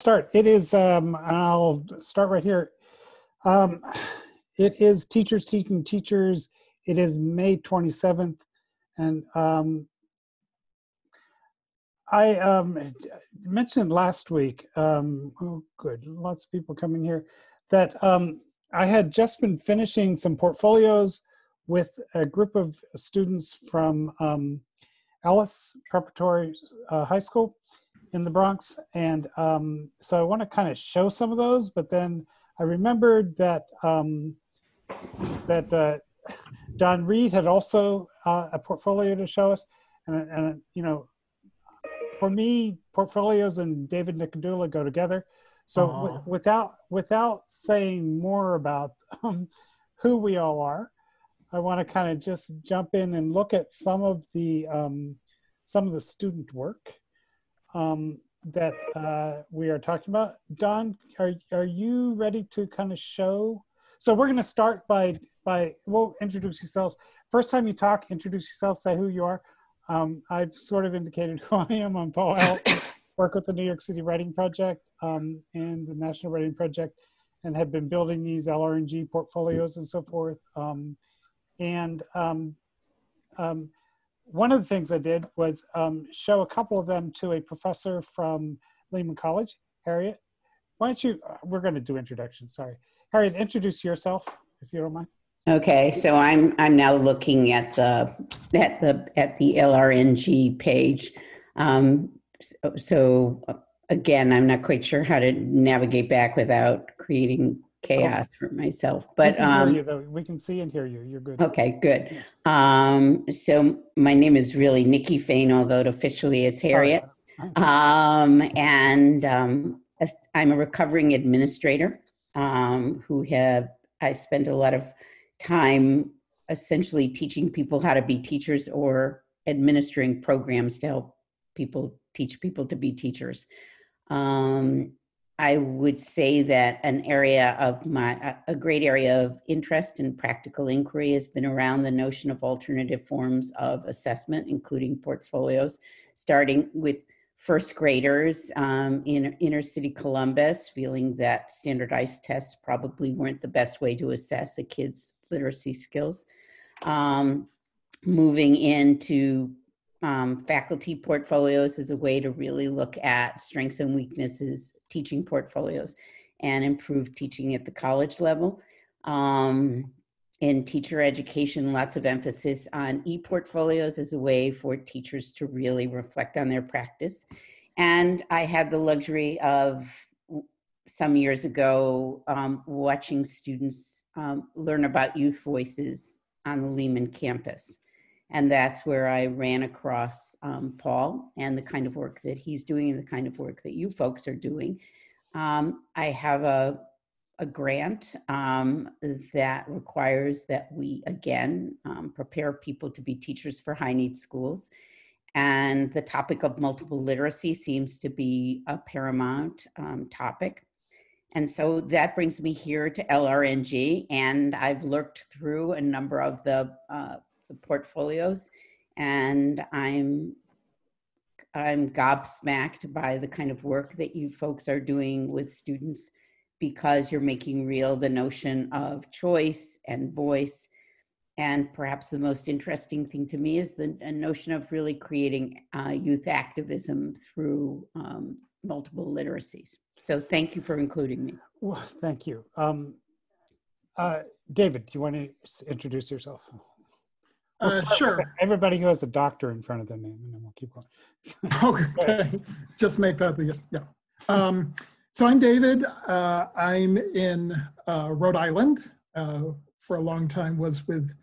start. It is, um, I'll start right here. Um, it is Teachers Teaching Teachers. It is May 27th. And um, I um, mentioned last week, um, oh, good, lots of people coming here, that um, I had just been finishing some portfolios with a group of students from um, Ellis Preparatory uh, High School in the Bronx. And um, so I want to kind of show some of those, but then I remembered that um, that uh, Dawn Reed had also uh, a portfolio to show us. And, and, you know, for me, portfolios and David Niguidula go together. So w- without without saying more about um, who we all are, I want to kind of just jump in and look at some of the um, some of the student work um, that uh, we are talking about. Dawn, are, are you ready to kind of show? So we're going to start by, by, well, introduce yourselves. First time you talk, introduce yourself, say who you are. Um, I've sort of indicated who I am. I'm Paul work with the New York City Writing Project um, and the National Writing Project and have been building these LRNG portfolios and so forth. Um, and um, um, one of the things I did was um, show a couple of them to a professor from Lehman College, Harriet. Why don't you, uh, we're going to do introductions, sorry. Harriet, introduce yourself, if you don't mind. Okay, so I'm I'm now looking at the at the at the LRNG page. Um, so, so uh, again, I'm not quite sure how to navigate back without creating chaos for myself. But we can, hear um, you, we can see and hear you. You're good. okay, good. Um, so my name is really Niki Fayne, although officially it's Harriet. Um, and um, I'm a recovering administrator um, who have I spent a lot of time essentially teaching people how to be teachers or administering programs to help people teach people to be teachers. Um, I would say that an area of my, a- great area of interest and practical inquiry has been around the notion of alternative forms of assessment, including portfolios, starting with first graders um, in inner city Columbus, feeling that standardized tests probably weren't the best way to assess a kid's literacy skills. Um, moving into um, faculty portfolios as a way to really look at strengths and weaknesses, teaching portfolios, and improve teaching at the college level. Um, in teacher education, lots of emphasis on e-portfolios as a way for teachers to really reflect on their practice. And I had the luxury of some years ago um, watching students um, learn about youth voices on the Lehman campus. And that's where I ran across um, Paul and the kind of work that he's doing and the kind of work that you folks are doing. Um, I have a, a grant um, that requires that we, again, um, prepare people to be teachers for high need schools. And the topic of multiple literacy seems to be a paramount um, topic. And so that brings me here to LRNG, and I've looked through a number of the uh, the portfolios and i'm i'm gobsmacked by the kind of work that you folks are doing with students because you're making real the notion of choice and voice. And perhaps the most interesting thing to me is the notion of really creating uh, youth activism through um, multiple literacies. So thank you for including me. Well, thank you. Um, uh, david do you want to introduce yourself We'll uh, sure. Everybody who has a doctor in front of their name, and then we'll keep going. okay, just make that the yes. Yeah. Um, so I'm David. Uh, I'm in uh, Rhode Island. Uh, for a long time, was with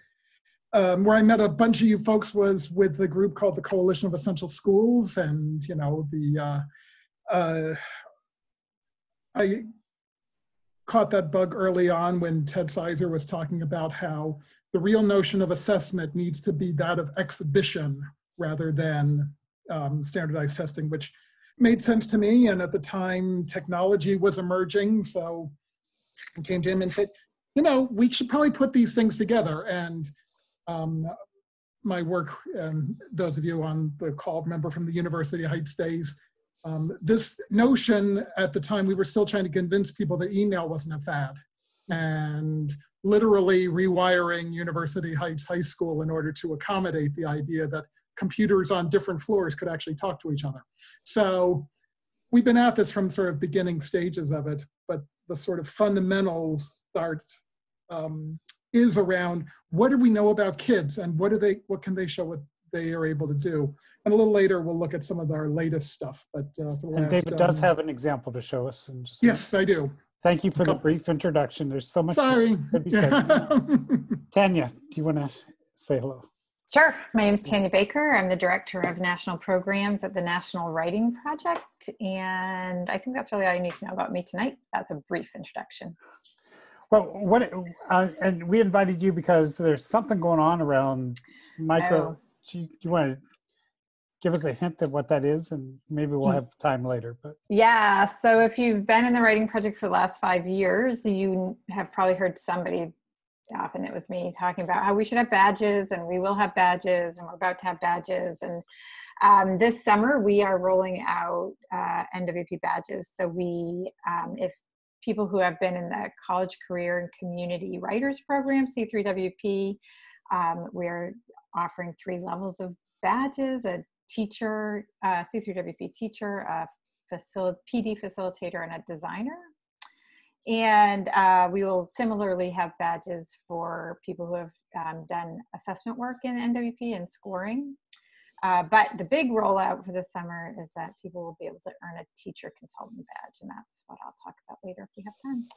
um, where I met a bunch of you folks was with the group called the Coalition of Essential Schools, and you know the uh, uh, I caught that bug early on when Ted Sizer was talking about how the real notion of assessment needs to be that of exhibition rather than um, standardized testing, which made sense to me. And at the time, technology was emerging. So I came to him and said, you know, we should probably put these things together. And um, my work, and those of you on the call remember from the University Heights days, um, this notion at the time, we were still trying to convince people that email wasn't a fad. And literally rewiring University Heights High School in order to accommodate the idea that computers on different floors could actually talk to each other. So we've been at this from sort of beginning stages of it, but the sort of fundamental start um, is around what do we know about kids and what do they what can they show what they are able to do and a little later we'll look at some of our latest stuff but uh, and last, david does um, have an example to show us and just yes i do thank you for the brief introduction there's so much sorry tanya do you want to say hello Sure. My name is Tanya Baker. I'm the Director of National Programs at the National Writing Project. And I think that's really all you need to know about me tonight. That's a brief introduction. Well, what, uh, and we invited you because there's something going on around micro. Do, you, you want to give us a hint of what that is? And maybe we'll have time later but. Yeah so if you've been in the writing project for the last five years you have probably heard somebody often it was me talking about how we should have badges and we will have badges and we're about to have badges. And um, this summer we are rolling out uh, nwp badges. So we um, if people who have been in the college career and community writers program c3wp um, we're offering three levels of badges a teacher a c3wp teacher a facil- pd facilitator and a designer and uh, we will similarly have badges for people who have um, done assessment work in NWP and scoring. Uh, but the big rollout for this summer is that people will be able to earn a teacher consultant badge, and that's what I'll talk about later if we have time.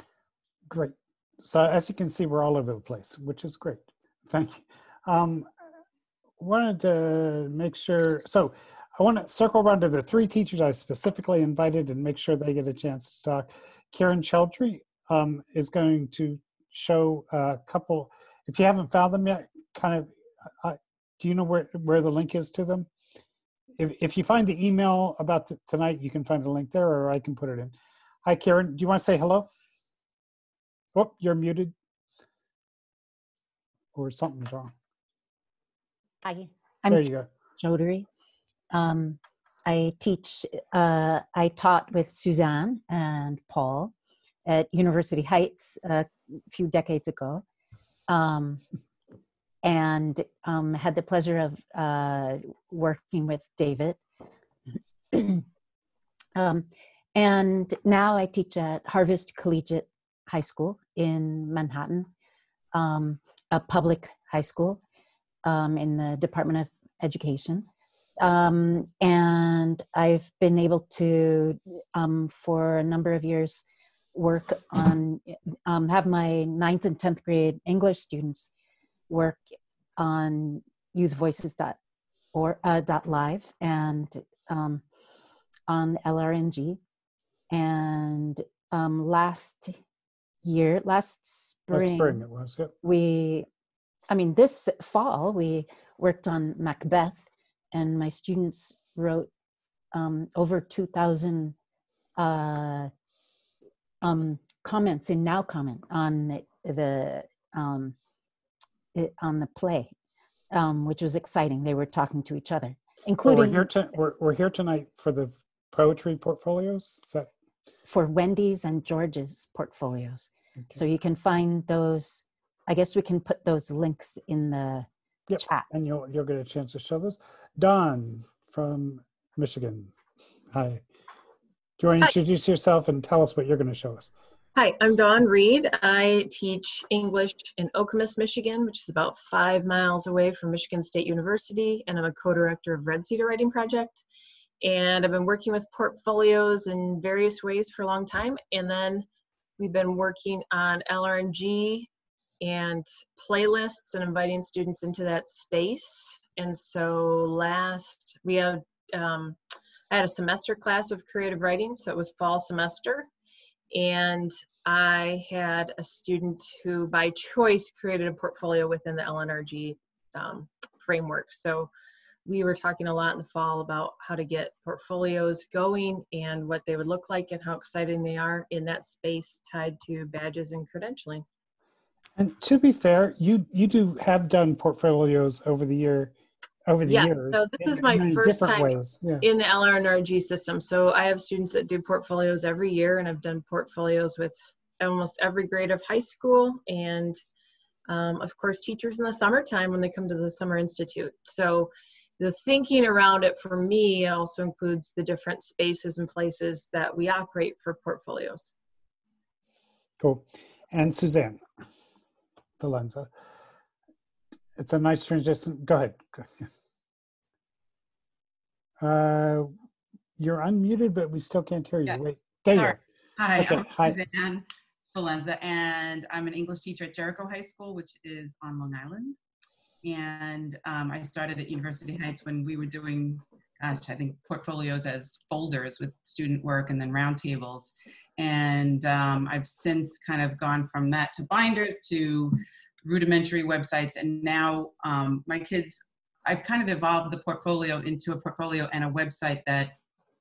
Great. So as you can see, we're all over the place, which is great. Thank you. Um, wanted to make sure, so I want to circle around to the three teachers I specifically invited and make sure they get a chance to talk. Kiran Chaudhuri um, is going to show a couple. If you haven't found them yet, kind of, do you know where where the link is to them? If if you find the email about the, tonight, you can find a link there, or I can put it in. Hi, Kiran. Do you want to say hello? Oh, you're muted, or something's wrong. Hi, I'm there you go. Um, I teach, uh, I taught with Suzanne and Paul at University Heights a few decades ago, um, and um, had the pleasure of uh, working with David. um, and now I teach at Harvest Collegiate High School in Manhattan, um, a public high school um, in the Department of Education. Um, and I've been able to, for a number of years, work on um, have my ninth and 10th grade english students work on youthvoices.or uh, dot live and um, on lrng and um, last year last spring, last spring it was yep. we i mean this fall we worked on macbeth and my students wrote um, over 2000 uh, um, comments in Now Comment on the um, it, on the play, um, which was exciting. They were talking to each other, including. we're, here to, we're, we're here tonight for the poetry portfolios. Is that for Wendy's and George's portfolios. Okay. So you can find those. I guess we can put those links in the yep. chat, and you'll you'll get a chance to show this. Dawn from Michigan. Hi. Do you want to introduce yourself and tell us what you're going to show us? Hi, I'm Dawn Reed. I teach English in Okemos, Michigan, which is about five miles away from Michigan State University, and I'm a co-director of Red Cedar Writing Project. And I've been working with portfolios in various ways for a long time. And then we've been working on LRNG and playlists and inviting students into that space. And so last, we have um, I had a semester class of creative writing, so it was fall semester. And I had a student who, by choice, created a portfolio within the LNRG um, framework. So we were talking a lot in the fall about how to get portfolios going and what they would look like and how exciting they are in that space tied to badges and credentialing. And to be fair, you you do have done portfolios over the year over the Yeah, years. so this in is my first time. Yeah. in the LRNRG system. So I have students that do portfolios every year, and I've done portfolios with almost every grade of high school, and um, of course, teachers in the summertime when they come to the Summer Institute. So the thinking around it for me also includes the different spaces and places that we operate for portfolios. Cool. And Suzanne Valenza. It's a nice transition. Go ahead. Go ahead. Uh, you're unmuted, but we still can't hear you. Yeah. Wait, there you are. Hi, Okay, I'm hi. Suzanne Valenza, and I'm an English teacher at Jericho High School, which is on Long Island. And um, I started at University Heights when we were doing, gosh, I think portfolios as folders with student work and then roundtables. And um, I've since kind of gone from that to binders to rudimentary websites. And now um, my kids, I've kind of evolved the portfolio into a portfolio and a website that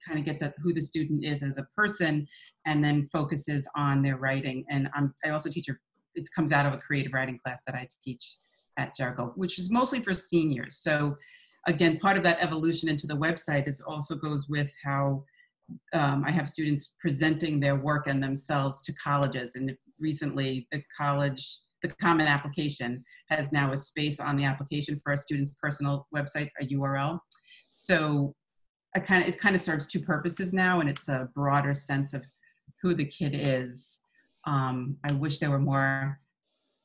kind of gets at who the student is as a person and then focuses on their writing. And I'm, I also teach, a, it comes out of a creative writing class that I teach at Jericho, which is mostly for seniors. So again, part of that evolution into the website is also goes with how um, I have students presenting their work and themselves to colleges. And recently the college, the common application has now a space on the application for a student's personal website, a URL. So I kind of, it kind of serves two purposes now and it's a broader sense of who the kid is. Um, I wish there were more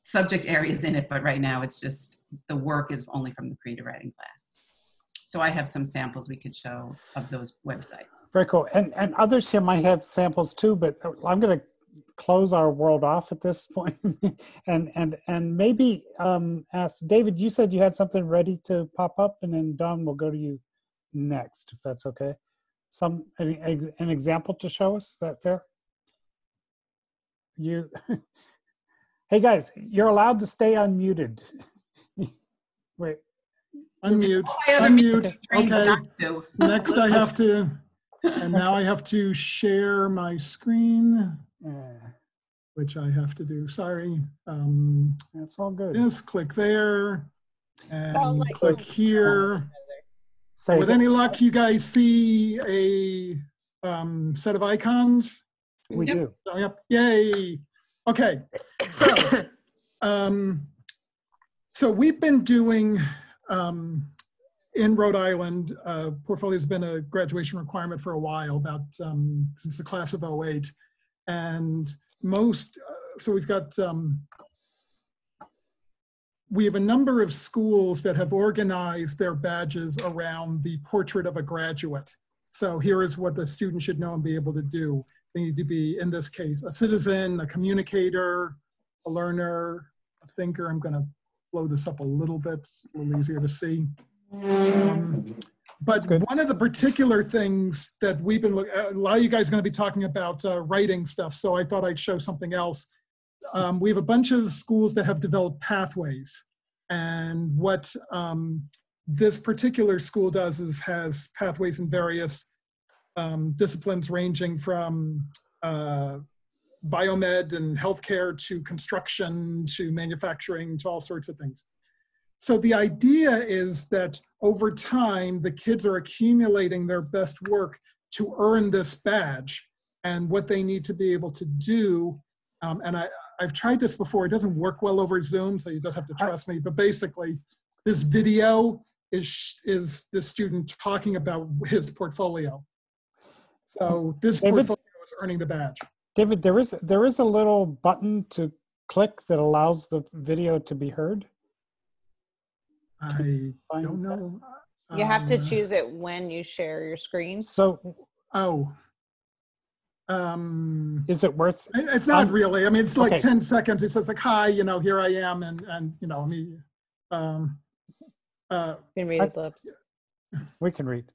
subject areas in it, but right now it's just the work is only from the creative writing class. So I have some samples we could show of those websites. Very cool. And and others here might have samples too, but I'm going to close our world off at this point, and and and maybe um, ask David. You said you had something ready to pop up, and then Dawn will go to you next, if that's okay. Some an, an example to show us. Is that fair? You. hey guys, you're allowed to stay unmuted. Wait. Unmute, I unmute. Okay, next I have to, and now I have to share my screen, Uh, which I have to do. Sorry. Um, that's all good. Yes, click there and like click here. Say With that- any luck, you guys see a um, set of icons? we Yep. do. Oh, yep. Yay. Okay. So, um, so we've been doing um, in Rhode Island. Uh, portfolio has been a graduation requirement for a while, about um, since the class of 08. And most, uh, so we've got, um, we have a number of schools that have organized their badges around the portrait of a graduate. So here is what the student should know and be able to do. They need to be, in this case, a citizen, a communicator, a learner, a thinker. I'm going to blow this up a little bit, it's a little easier to see. Um, but one of the particular things that we've been, look- a lot of you guys are going to be talking about uh, writing stuff, so I thought I'd show something else. Um, we have a bunch of schools that have developed pathways. And what um, this particular school does is has pathways in various um, disciplines ranging from uh, biomed and healthcare to construction to manufacturing to all sorts of things. So the idea is that over time, the kids are accumulating their best work to earn this badge and what they need to be able to do. Um, and I, I've tried this before. It doesn't work well over Zoom, so you just have to trust me. But basically, this video is is the student talking about his portfolio. So this David? portfolio is earning the badge. David, there is there is a little button to click that allows the video to be heard. I don't that. know. You have to Um, choose it when you share your screen. So, Oh. Um, is it worth? it- it's not Um, really. I mean, it's like okay. 10 seconds. It says like, hi, you know, here I am. And, and you know, me, um, uh, You can read I- his lips. We can read.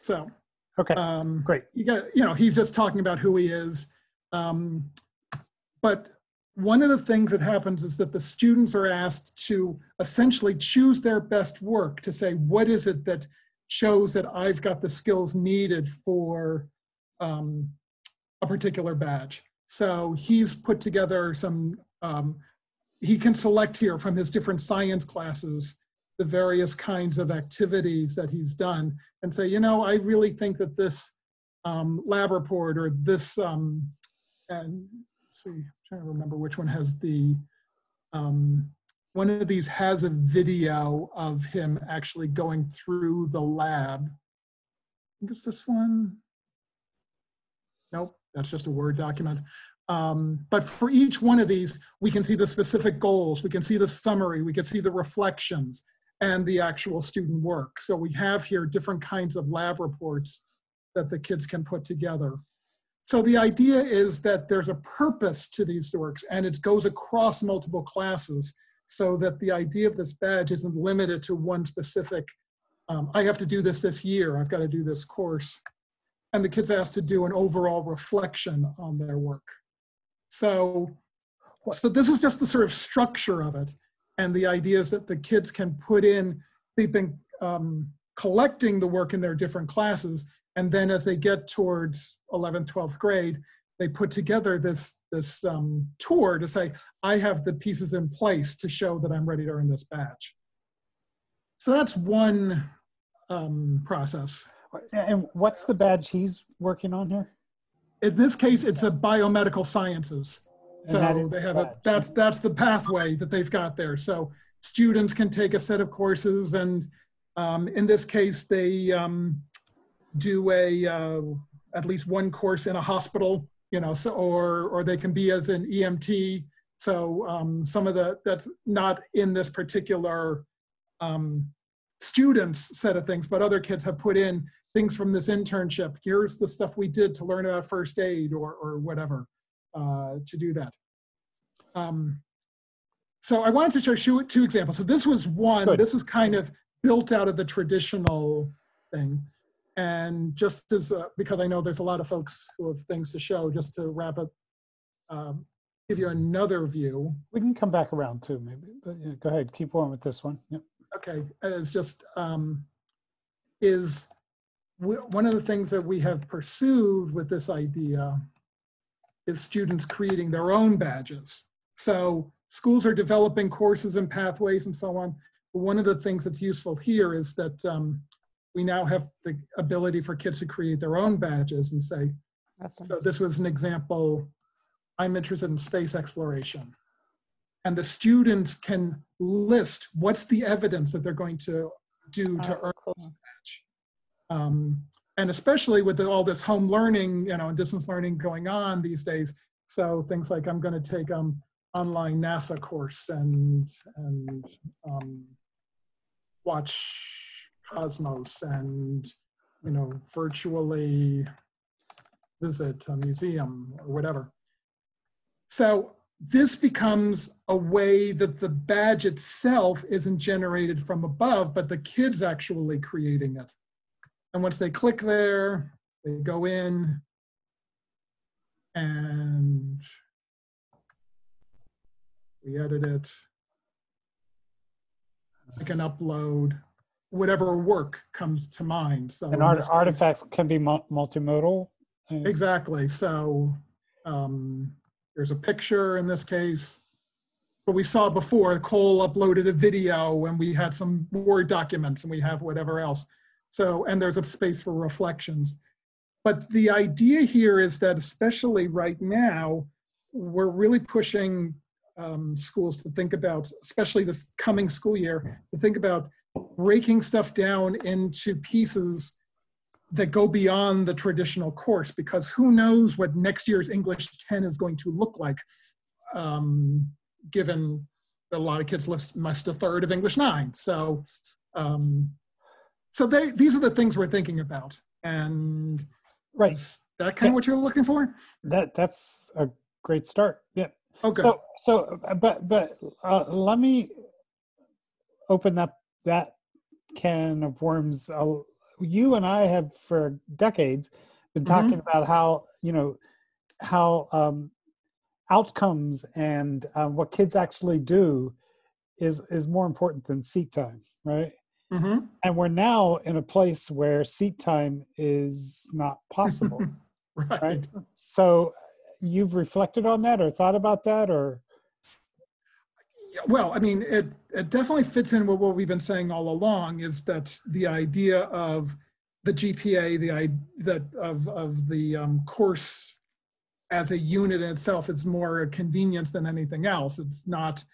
so, Okay, um, great. you got, you know, he's just talking about who he is. Um, but one of the things that happens is that the students are asked to essentially choose their best work to say, what is it that shows that I've got the skills needed for um, a particular badge. So he's put together some, um, he can select here from his different science classes the various kinds of activities that he's done and say, you know, I really think that this um, lab report or this, um, and see, I'm trying to remember which one has the, um, one of these has a video of him actually going through the lab. I think it's this one. Nope, that's just a Word document. Um, but for each one of these, we can see the specific goals, we can see the summary, we can see the reflections and the actual student work. So we have here different kinds of lab reports that the kids can put together. So the idea is that there's a purpose to these works and it goes across multiple classes so that the idea of this badge isn't limited to one specific, um, I have to do this this year, I've got to do this course. And the kids asked to do an overall reflection on their work. So, so this is just the sort of structure of it. And the idea is that the kids can put in, they've been um, collecting the work in their different classes. And then as they get towards 11th, 12th grade, they put together this, this um, tour to say, I have the pieces in place to show that I'm ready to earn this badge. So that's one um, process. And what's the badge he's working on here? In this case, it's a biomedical sciences. So that is they the have a, that's, that's the pathway that they've got there. So students can take a set of courses and um, in this case, they um, do a, uh, at least one course in a hospital, you know, so, or, or they can be as an EMT. So um, some of the, that's not in this particular um, students set of things, but other kids have put in things from this internship. Here's the stuff we did to learn about first aid or, or whatever uh, to do that. Um, so I wanted to show you two examples. So this was one, Good. this is kind of built out of the traditional thing. And just as, uh, because I know there's a lot of folks who have things to show, just to wrap up, um, give you another view. We can come back around too, maybe. But yeah, go ahead, keep on with this one. Yep. okay, it's just, um, is w- one of the things that we have pursued with this idea is students creating their own badges. So schools are developing courses and pathways and so on. But one of the things that's useful here is that um, we now have the ability for kids to create their own badges and say, so this was an example, I'm interested in space exploration. And the students can list what's the evidence that they're going to do to earn this badge. Um, and especially with the, all this home learning, you know, and distance learning going on these days. So things like I'm going to take um online NASA course and and um, watch Cosmos and you know virtually visit a museum or whatever. So this becomes a way that the badge itself isn't generated from above, but the kid's actually creating it. And once they click there, they go in and we edit it. I can upload whatever work comes to mind. So And art- case- artifacts can be multimodal. Exactly. So um, there's a picture in this case. But we saw before, Cole uploaded a video and we had some Word documents and we have whatever else. So, and there's a space for reflections. But the idea here is that, especially right now, we're really pushing um, schools to think about, especially this coming school year, to think about breaking stuff down into pieces that go beyond the traditional course because who knows what next year's English 10 is going to look like, um, given that a lot of kids list- must a third of English 9. So, um, so they, these are the things we're thinking about. And Right. is that kind of what you're looking for? That that's a great start. Yeah. Okay. So so but but uh, let me open up that can of worms. Uh, you and I have for decades been Mhm. talking about how you know how um, outcomes and uh, what kids actually do is is more important than seat time, right? hmm And we're now in a place where seat time is not possible. right. right? So you've reflected on that or thought about that or well, I mean, it, it definitely fits in with what we've been saying all along is that the idea of the GPA, the that of, of the um, course as a unit in itself is more a convenience than anything else. It's not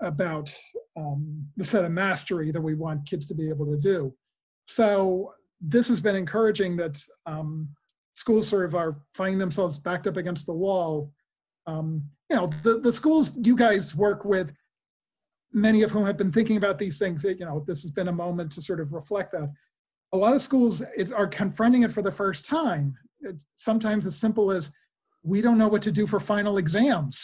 about um, the set of mastery that we want kids to be able to do. So this has been encouraging that um, schools sort of are finding themselves backed up against the wall. Um, you know, the, the schools you guys work with, many of whom have been thinking about these things, you know, this has been a moment to sort of reflect that. A lot of schools it, are confronting it for the first time. It, sometimes as simple as, we don't know what to do for final exams.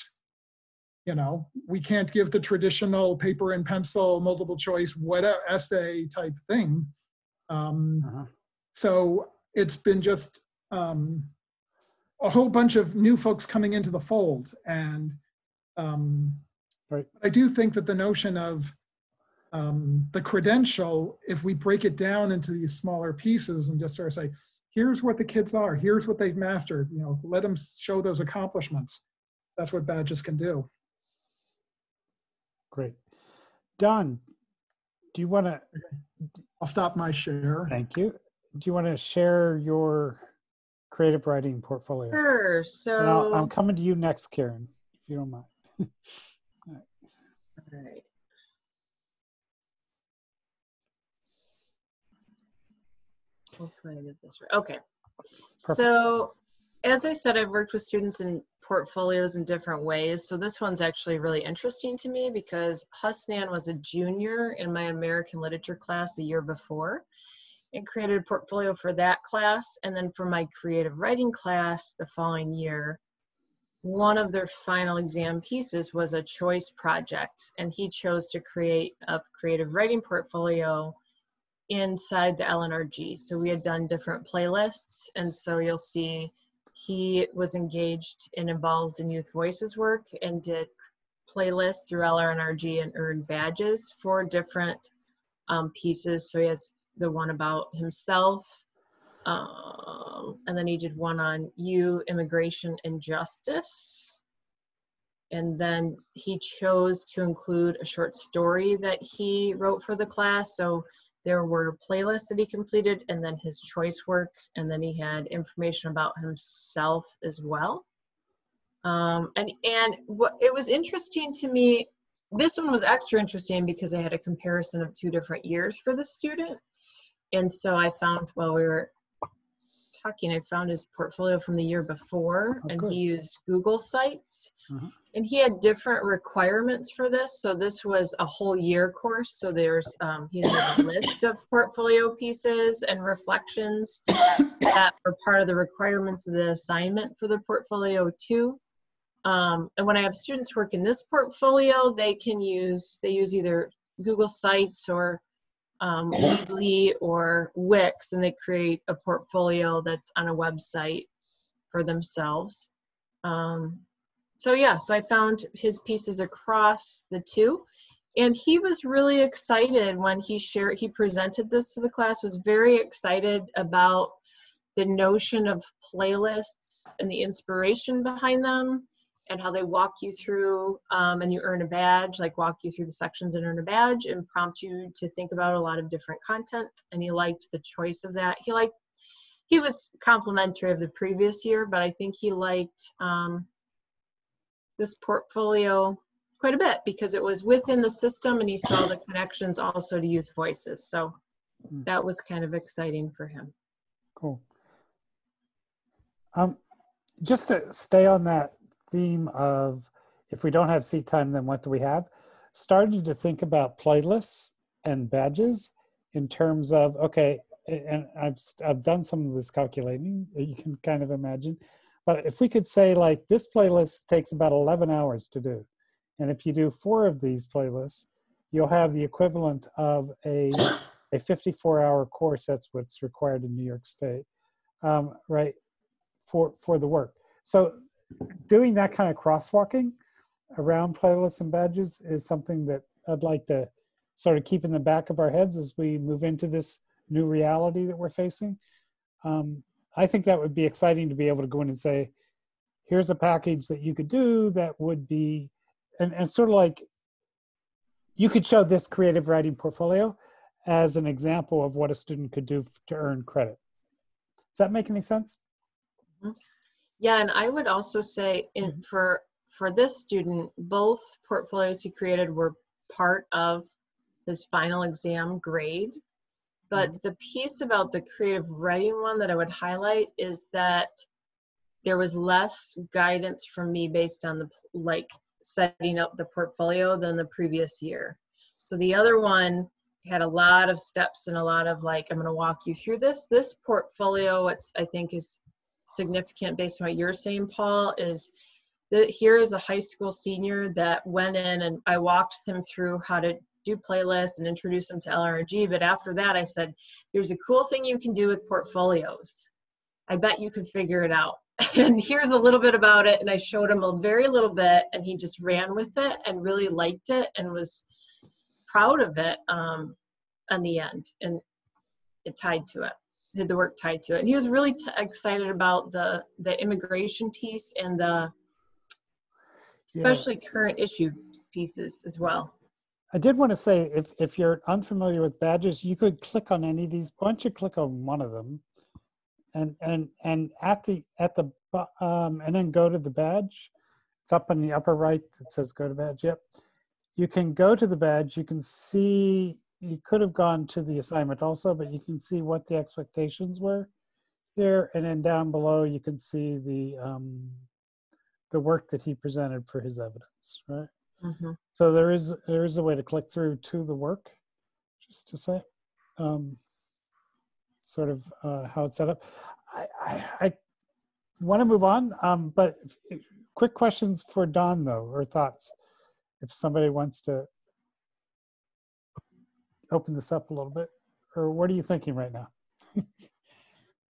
You know, we can't give the traditional paper and pencil, multiple choice, whatever essay type thing. Um, Uh-huh. so it's been just um, a whole bunch of new folks coming into the fold. And um, Right. I do think that the notion of um, the credential, if we break it down into these smaller pieces and just sort of say, here's what the kids are, here's what they've mastered, you know, let them show those accomplishments. That's what badges can do. Great. Dawn, do you want to, I'll stop my share. thank you. Do you want to share your creative writing portfolio? Sure. So I'll, I'm coming to you next, Kiran, if you don't mind. all right. Hopefully I did this right. Okay. Perfect. So, as I said, I've worked with students in portfolios in different ways. So this one's actually really interesting to me because Husnan was a junior in my American literature class the year before and created a portfolio for that class. And then for my creative writing class the following year, one of their final exam pieces was a choice project. And he chose to create a creative writing portfolio inside the LNRG. So we had done different playlists. And so you'll see he was engaged and involved in Youth Voices work and did playlists through LRNRG and earned badges for different um, pieces. So he has the one about himself, um, and then he did one on you, immigration, and justice. And then he chose to include a short story that he wrote for the class. So there were playlists that he completed and then his choice work and then he had information about himself as well um, and and what it was interesting to me this one was extra interesting because i had a comparison of two different years for the student and so i found while we were talking i found his portfolio from the year before Oh, and good. he used google sites Mhm. and he had different requirements for this so this was a whole year course so there's um, he has a list of portfolio pieces and reflections that are part of the requirements of the assignment for the portfolio too um, and when i have students work in this portfolio they can use they use either google sites or um, Weebly or wix and they create a portfolio that's on a website for themselves um, so yeah, so I found his pieces across the two. And he was really excited when he shared, he presented this to the class, was very excited about the notion of playlists and the inspiration behind them and how they walk you through um, and you earn a badge, like walk you through the sections and earn a badge and prompt you to think about a lot of different content. And he liked the choice of that. He liked, he was complimentary of the previous year, but I think he liked, um, this portfolio quite a bit because it was within the system and he saw the connections also to youth voices. So Hmm. that was kind of exciting for him. Cool. Um, just to stay on that theme of if we don't have seat time, then what do we have? Starting to think about playlists and badges in terms of okay, and I've I've done some of this calculating. You can kind of imagine, but if we could say like this playlist takes about eleven hours to do, and if you do four of these playlists, you'll have the equivalent of a a 54 hour course that's what's required in new york state um, right for for the work so doing that kind of crosswalking around playlists and badges is something that i'd like to sort of keep in the back of our heads as we move into this new reality that we're facing um, i think that would be exciting to be able to go in and say here's a package that you could do that would be and, and sort of like you could show this creative writing portfolio as an example of what a student could do to earn credit. Does that make any sense? Yeah, and I would also say in mm-hmm. for for this student, both portfolios he created were part of his final exam grade. But mm-hmm. the piece about the creative writing one that I would highlight is that there was less guidance from me based on the like setting up the portfolio than the previous year. So the other one had a lot of steps and a lot of like I'm going to walk you through this. This portfolio, what's I think is significant based on what you're saying, Paul, is that here is a high school senior that went in and I walked them through how to do playlists and introduce them to LRG. But after that, I said, there's a cool thing you can do with portfolios. I bet you could figure it out. And here's a little bit about it. And I showed him a very little bit, and he just ran with it and really liked it and was proud of it um, in the end. And it tied to it did the work tied to it. And he was really t- excited about the the immigration piece and the especially current issue pieces as well. I did want to say if, if you're unfamiliar with badges, you could click on any of these. Why don't you click on one of them and and and at the at the um, and then go to the badge. It's up in the upper right that says go to badge. Yep. You can go to the badge. You can see you could have gone to the assignment also, but you can see what the expectations were here, and then down below you can see the um, the work that he presented for his evidence. Right. Mm-hmm. So there is there is a way to click through to the work, just to say, um, sort of uh, how it's set up. I, I, I want to move on, um, but if- if- quick questions for Dawn though, or thoughts, if somebody wants to open this up a little bit, or what are you thinking right now?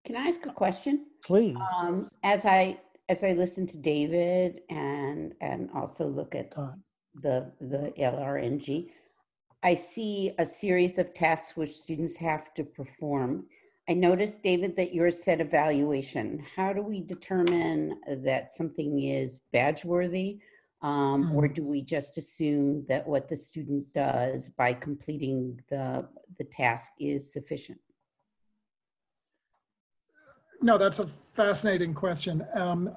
Can I ask a question? Please. Um, as I as I listen to David and and also look at the the LRNG, I see a series of tests which students have to perform. I noticed, David, that yours said evaluation. How do we determine that something is badge worthy? Um, or do we just assume that what the student does by completing the the task is sufficient? No, that's a fascinating question. Um,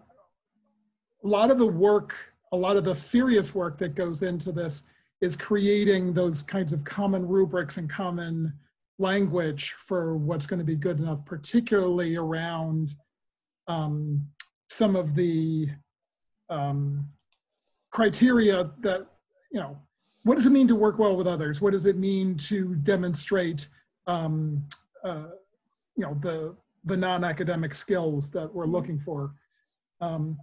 a lot of the work, a lot of the serious work that goes into this is creating those kinds of common rubrics and common language for what's going to be good enough, particularly around um, some of the um, criteria that, you know, what does it mean to work well with others? What does it mean to demonstrate, um, uh, you know, the the non-academic skills that we're looking for. Um,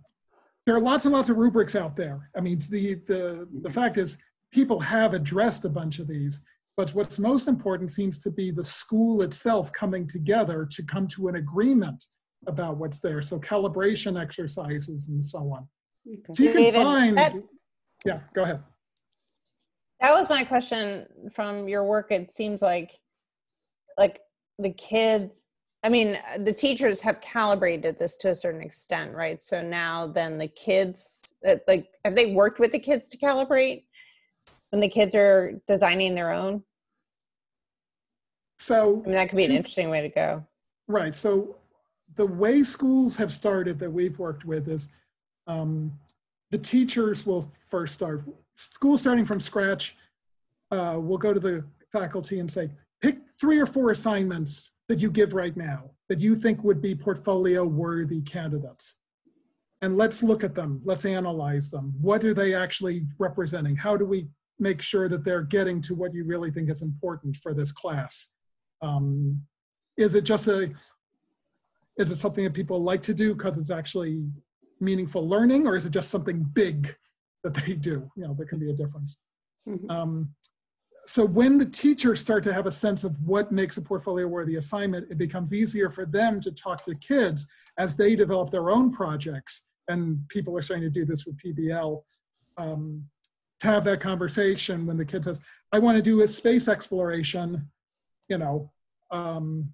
there are lots and lots of rubrics out there. I mean, the, the, the fact is people have addressed a bunch of these, but what's most important seems to be the school itself coming together to come to an agreement about what's there. So calibration exercises and so on. Okay. So you can David, find, that- yeah, go ahead. That was my question from your work. It seems like, like the kids. I mean, the teachers have calibrated this to a certain extent, right? So now, then the kids, uh, like, have they worked with the kids to calibrate when the kids are designing their own? So I mean, that could be an interesting way to go. Right. So the way schools have started that we've worked with is um, the teachers will first start school starting from scratch. Uh, we'll go to the faculty and say, pick three or four assignments that you give right now that you think would be portfolio worthy candidates. And let's look at them. Let's analyze them. What are they actually representing? How do we make sure that they're getting to what you really think is important for this class? Um, is it just a is it something that people like to do because it's actually meaningful learning or is it just something big that they do? You know there can be a difference. Mhm. um, so when the teachers start to have a sense of what makes a portfolio worthy assignment it becomes easier for them to talk to kids as they develop their own projects. And people are starting to do this with pbl um, to have that conversation when the kid says i want to do a space exploration you know um,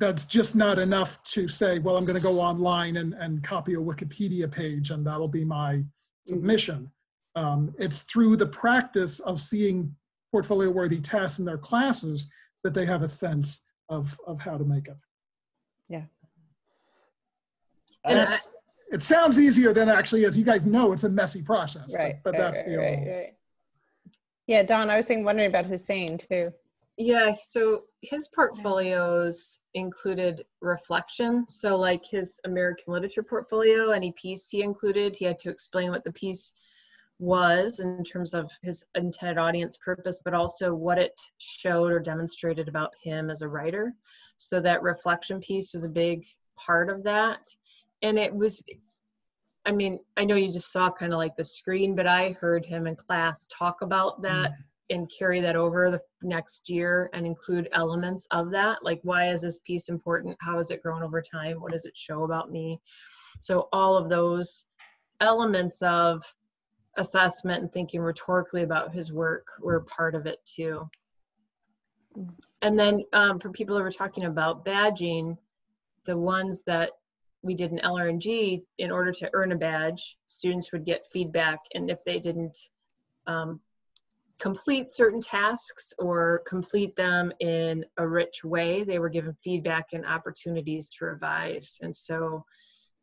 that's just not enough to say, well, I'm going to go online and, and copy a Wikipedia page and that'll be my submission. Um, it's through the practice of seeing portfolio worthy tasks in their classes that they have a sense of, of how to make it. Yeah. And I- it sounds easier than actually, as you guys know, it's a messy process. Right. But, right, that's right, the right, right. Yeah, Dawn, I was saying, wondering about Hussein too. Yeah, so his portfolios included reflection. So, like his American literature portfolio, any piece he included, he had to explain what the piece was in terms of his intended audience purpose, but also what it showed or demonstrated about him as a writer. So, that reflection piece was a big part of that. And it was, I mean, I know you just saw kind of like the screen, but I heard him in class talk about that mm. And carry that over the next year and include elements of that like why is this piece important? How has it grown over time? What does it show about me? So all of those elements of assessment and thinking rhetorically about his work were part of it too. And then um, for people who were talking about badging the ones that we did in lrng in order to earn a badge students would get feedback and if they didn't um, complete certain tasks or complete them in a rich way, they were given feedback and opportunities to revise. And so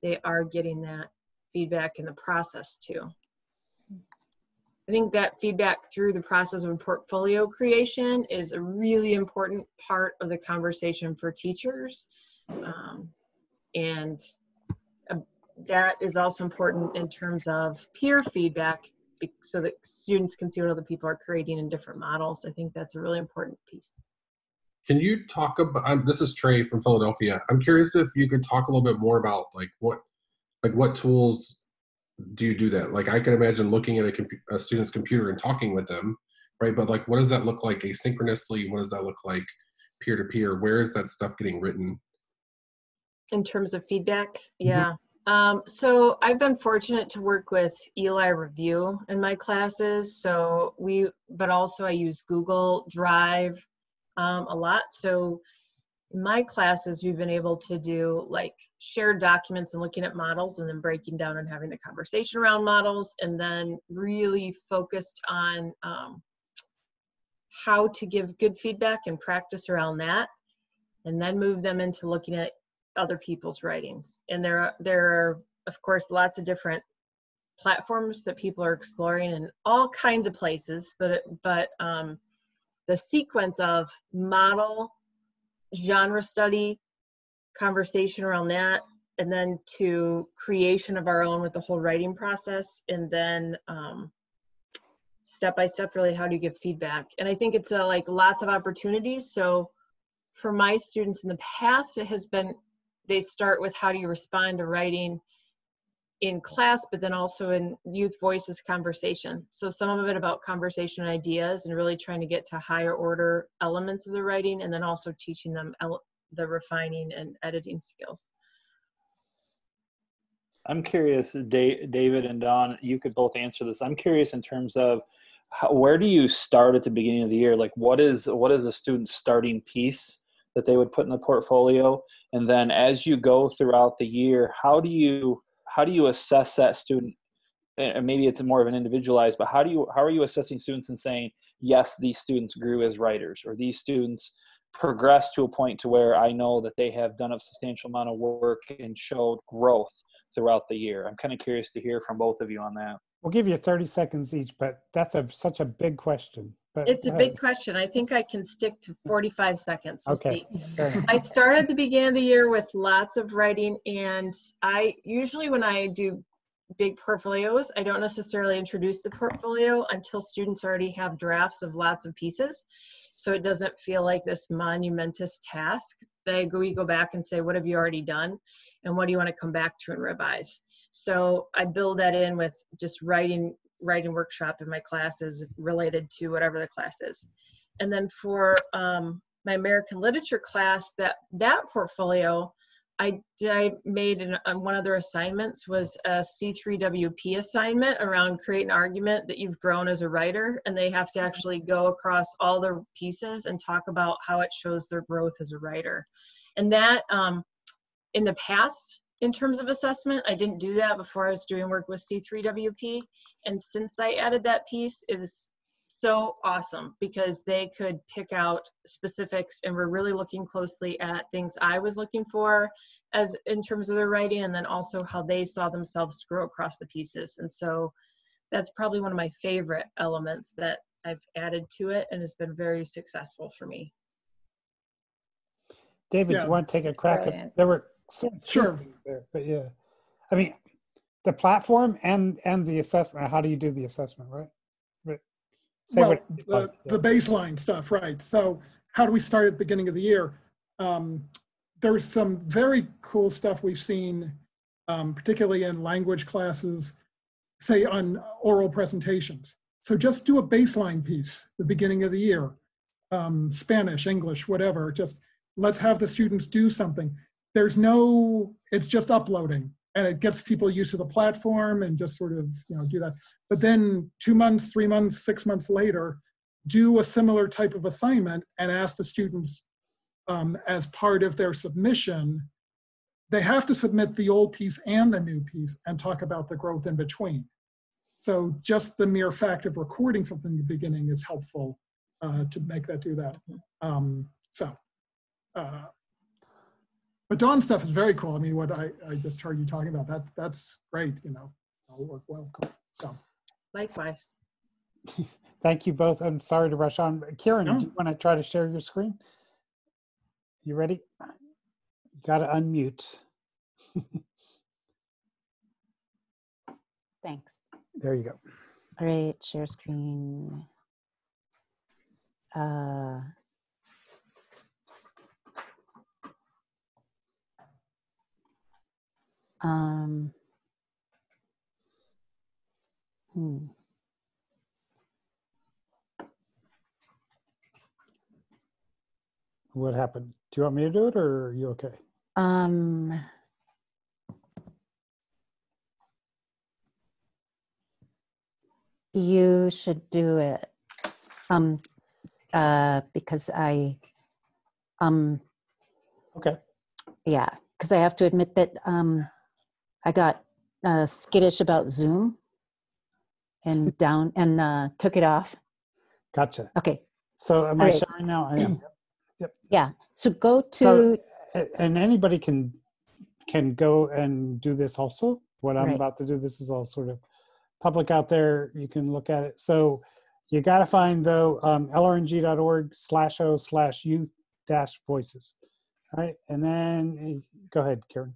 they are getting that feedback in the process too. I think that feedback through the process of portfolio creation is a really important part of the conversation for teachers. Um, and uh, that is also important in terms of peer feedback so that students can see what other people are creating in different models. I think that's a really important piece. Can you talk about? This is Trey from Philadelphia. I'm curious if you could talk a little bit more about like what, like what tools do you do that? Like I can imagine looking at a, compu- a student's computer and talking with them, right? But like, what does that look like asynchronously? What does that look like peer to peer? Where is that stuff getting written? In terms of feedback, mm-hmm. yeah. Um, so I've been fortunate to work with Eli Review in my classes. So we, but also I use Google Drive um, a lot. So in my classes, we've been able to do like shared documents and looking at models and then breaking down and having the conversation around models and then really focused on um, how to give good feedback and practice around that and then move them into looking at other people's writings. And there are, there are, of course, lots of different platforms that people are exploring in all kinds of places, but, but um, the sequence of model, genre study, conversation around that, and then to creation of our own with the whole writing process, and then um, step by step, really, how do you give feedback? And I think it's uh, like lots of opportunities. So for my students in the past, it has been they start with how do you respond to writing in class, but then also in youth voices conversation. So some of it about conversation ideas and really trying to get to higher order elements of the writing, and then also teaching them the refining and editing skills. I'm curious, David and Dawn, you could both answer this. I'm curious in terms of how, where do you start at the beginning of the year? Like, what is what is a student's starting piece that they would put in the portfolio, and then as you go throughout the year, how do you how do you assess that student? And maybe it's more of an individualized, but how do you how are you assessing students and saying yes, these students grew as writers, or these students progressed to a point to where I know that they have done a substantial amount of work and showed growth throughout the year. I'm kind of curious to hear from both of you on that. We'll give you 30 seconds each, but that's a such a big question. But It's a big question. I think I can stick to 45 seconds. We'll Okay. see. Fair enough. I start at the beginning of the year with lots of writing, and I usually, when I do big portfolios, I don't necessarily introduce the portfolio until students already have drafts of lots of pieces. So it doesn't feel like this monumentous task. They go, we go back and say, what have you already done? And what do you want to come back to and revise? So I build that in with just writing writing workshop in my classes related to whatever the class is. And then for um, my American literature class, that that portfolio, I, I made an, on one of their assignments was a C3WP assignment around create an argument that you've grown as a writer, and they have to actually go across all their pieces and talk about how it shows their growth as a writer. And that, um, in the past, in terms of assessment. I didn't do that before I was doing work with C3WP. And since I added that piece, it was so awesome because they could pick out specifics and we're really looking closely at things I was looking for as in terms of their writing and then also how they saw themselves grow across the pieces. And so that's probably one of my favorite elements that I've added to it and has been very successful for me. David, Yeah. you want to take a crack at, Brilliant. there were some Sure. there, but yeah. I mean, the platform and, and the assessment, how do you do the assessment, right? But say Well, what the, like, yeah. the baseline stuff, right. So how do we start at the beginning of the year? Um, there's some very cool stuff we've seen, um, particularly in language classes, say on oral presentations. So just do a baseline piece, the beginning of the year, um, Spanish, English, whatever, just let's have the students do something. There's no, it's just uploading and it gets people used to the platform and just sort of, you know, do that. But then two months, three months, six months later, do a similar type of assignment and ask the students um, as part of their submission, they have to submit the old piece and the new piece and talk about the growth in between. So just the mere fact of recording something in the beginning is helpful uh, to make that do that. Um, so, uh, but Dawn stuff is very cool. I mean, what I, I just heard you talking about, that that's great, you know, it'll work well. So, Likewise. Thank you both. I'm sorry to rush on. but Kiran, No. do you want to try to share your screen? You ready? You got to unmute. Thanks. There you go. All right, share screen. Uh, um, hmm. What happened? Do you want me to do it or are you okay? Um, you should do it. Um, uh, because I, um, Okay. yeah, because I have to admit that um, I got uh, skittish about Zoom and down and uh, took it off. Gotcha. Okay, So am All I right. sharing now? I am. yeah. So go to So- And anybody can can go and do this also. What I'm Right. about to do, this is all sort of public out there. You can look at it. So you got to find though um, lrng.org slash o slash youth dash voices. All right. And then uh, go ahead, Kiran.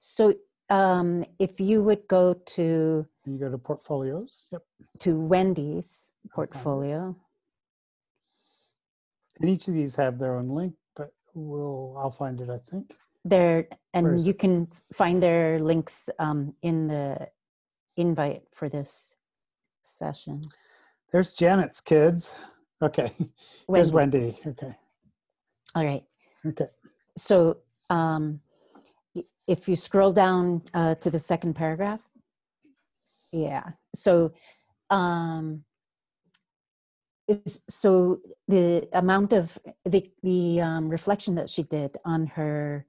so um, if you would go to you go to portfolios. Yep. to Wendy's it. portfolio. And each of these have their own link, but we'll I'll find it, I think. there and you can find their links um, in the invite for this session There's Janet's kids. Okay. Here's Wendy. Wendy. Okay. all right Okay. so um, if you scroll down uh, to the second paragraph. Yeah so um, so the amount of the the um, reflection that she did on her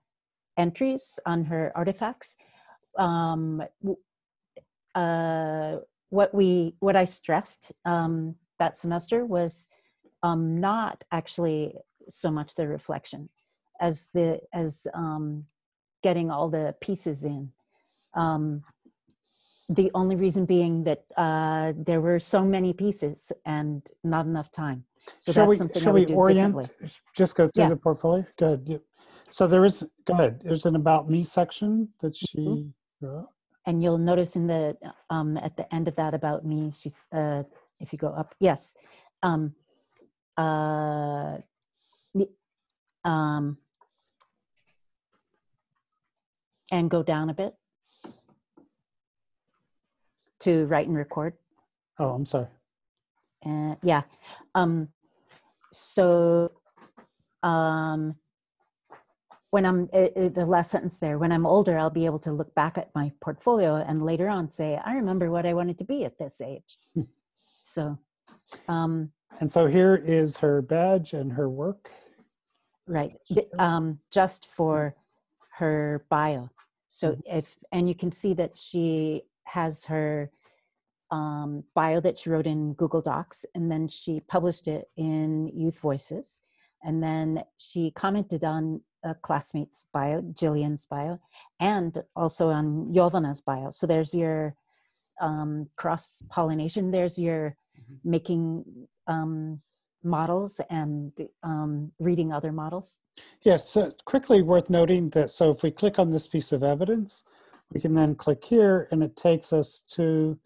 entries on her artifacts um, uh, what we what I stressed um, that semester was um, not actually so much the reflection as the as um, getting all the pieces in. Um, the only reason being that uh, there were so many pieces and not enough time. So shall that's we, shall we do orient, just go through Yeah. the portfolio? Good. So there is, go ahead. There's an about me section that she Mm-hmm. wrote. and you'll notice in the um at the end of that about me she's uh if you go up yes um uh um and go down a bit to write and record. Oh, I'm sorry. and yeah um so um when i'm uh, uh, the last sentence there when i'm older i'll be able to look back at my portfolio and later on say i remember what i wanted to be at this age. So um And so here is her badge and her work. right. Um just for her bio So if and you can see that she has her um, bio that she wrote in Google Docs, and then she published it in Youth Voices, and then she commented on a classmate's bio, Jillian's bio, and also on Jovana's bio. So there's your um, cross pollination. There's your making um, models and um, reading other models. Yes, so quickly worth noting that, so if we click on this piece of evidence, we can then click here and it takes us to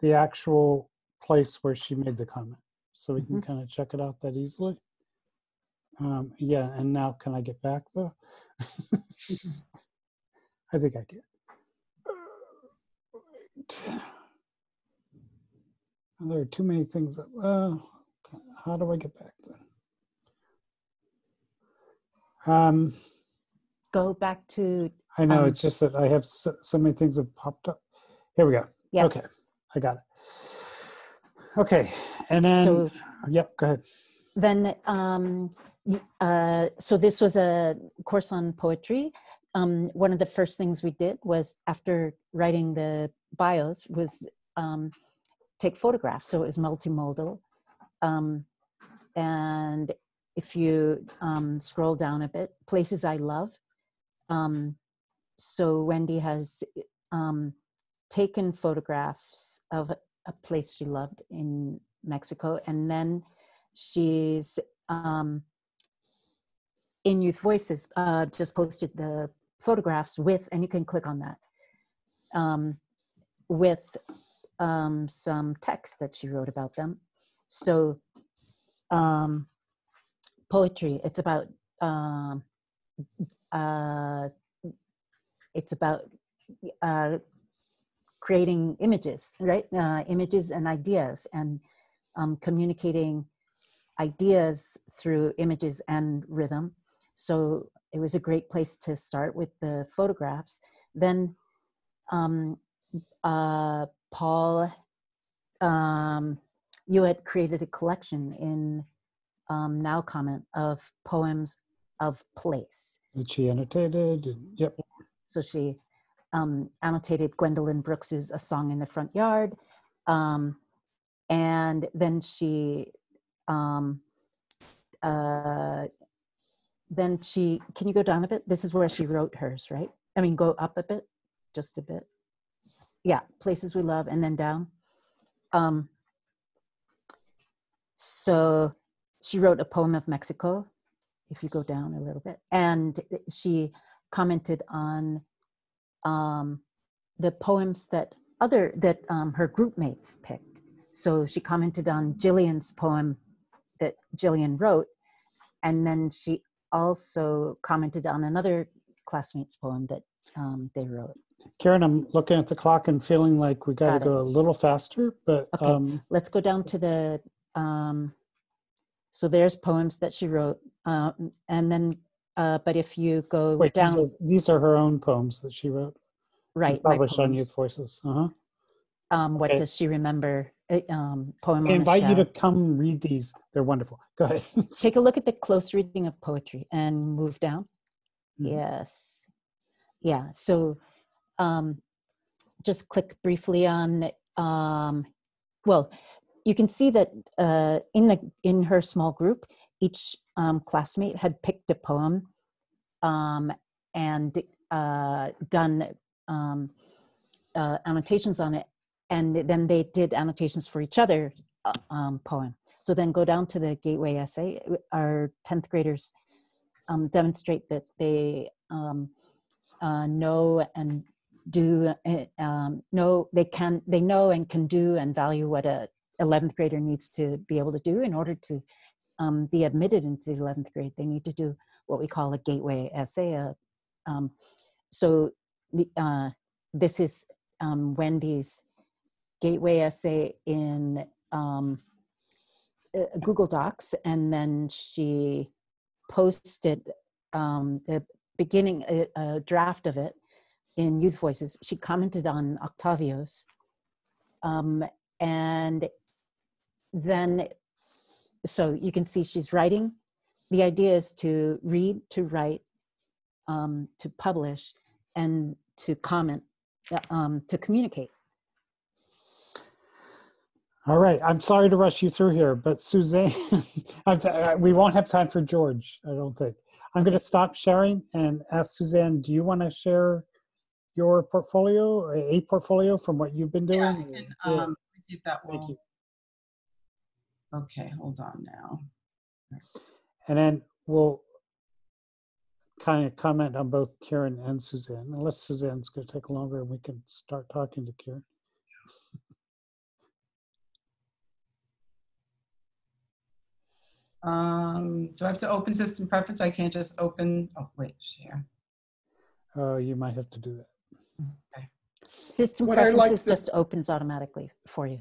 the actual place where she made the comment. So we can kind of check it out that easily. Um, yeah, and now can I get back though? I think I can. There are too many things that, well, okay, how do I get back then? Um, Go back to I know, Um, it's just that I have so, so many things have popped up. Here we go. yes. Okay, I got it. Okay, and then, So yep, go ahead. then um, uh, so this was a course on poetry um, one of the first things we did was after writing the bios was um, take photographs so it was multimodal um, and if you um, scroll down a bit places i love um, so wendy has um, taken photographs of a, place she loved in mexico and then she's um, in Youth Voices uh, just posted the photographs with, and you can click on that, um, with um, some text that she wrote about them. So, um, poetry. It's about um, uh, it's about uh, creating images, right? Uh, images and ideas, and um, communicating ideas through images and rhythm. So it was a great place to start with the photographs. Then um, uh, Paul, um, you had created a collection in um, NowComment of poems of place. That she annotated, and, yep. So she um, annotated Gwendolyn Brooks's A Song in the Front Yard. Um, and then she, um, uh, then she, can you go down a bit? This is where she wrote hers, right? I mean, go up a bit, just a bit. Yeah, Places We Love, and then down. Um, so she wrote a poem of Mexico, if you go down a little bit. And she commented on um, the poems that other that um, her group mates picked. So she commented on Jillian's poem that Jillian wrote, and then she also commented on another classmate's poem that um, they wrote. Kiran, I'm looking at the clock and feeling like we got Got to it. go a little faster, but Okay. um, Let's go down to the. Um, so there's poems that she wrote, uh, and then, uh, but if you go wait, these down, are, these are her own poems that she wrote. right, Published on. Youth Voices. Uh-huh. Um, what Okay. does she remember? Uh, Um, poem I invite you to come read these. They're wonderful. Go ahead. Take a look at the close reading of poetry and move down. Mhm. Yes. Yeah. So um, just click briefly on, um, well, you can see that uh, in the in her small group, each um, classmate had picked a poem um, and uh, done um, uh, annotations on it, and then they did annotations for each other uh, um, poem. So then go down to the gateway essay. Our tenth graders um, demonstrate that they um, uh, know and do uh, know they can they know and can do and value what a 11th grader needs to be able to do in order to um, be admitted into the 11th grade they need to do what we call a gateway essay uh, um, so uh, this is um, wendy's gateway essay in um, uh, google docs and then she posted um, the beginning a, a draft of it in youth voices. She commented on octavio's um, and then so you can see she's writing the idea is to read to write um, to publish and to comment, uh, um, to communicate. All right. I'm sorry to rush you through here, but Suzanne, uh, we won't have time for George, I don't think. I'm going to stop sharing and ask Suzanne, do you want to share your portfolio, a portfolio from what you've been doing? Yeah, I can, Yeah, um, let see if that Thank will. You. Okay, hold on now. And then we'll kind of comment on both Kiran and Suzanne, unless Suzanne's going to take longer and we can start talking to Kiran. Um, do I have to open system preference? I can't just open, oh, wait, share. Uh, you might have to do that. Okay. System What I like preferences to- just opens automatically for you.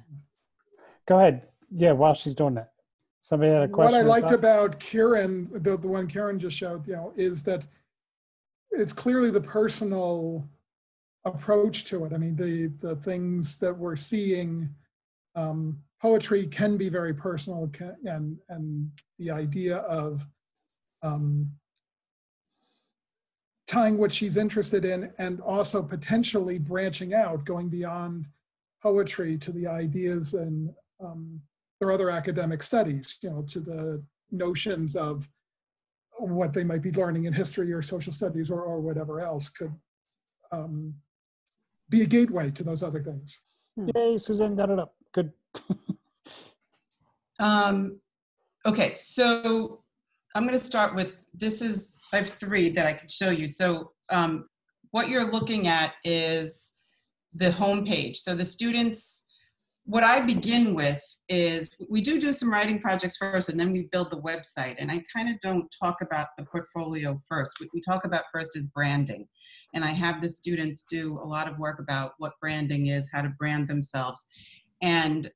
Go ahead. Yeah, while she's doing that. Somebody had a question. What. I liked about Kiran, the, the one Kiran just showed, you know, is that it's clearly the personal approach to it. I mean, the, the things that we're seeing, um, poetry can be very personal ca- and, and the idea of, um, tying what she's interested in and also potentially branching out, going beyond poetry to the ideas and, um, their other academic studies, you know, to the notions of what they might be learning in history or social studies or, or whatever else could um, be a gateway to those other things. Yay, Suzanne got it up. Good. Um, okay, so I'm going to start with this is I have three that I could show you. So um, what you're looking at is the home page. So the students, what I begin with is we do do some writing projects first, and then we build the website. And I kind of don't talk about the portfolio first. What we talk about first is branding, and I have the students do a lot of work about what branding is, how to brand themselves, and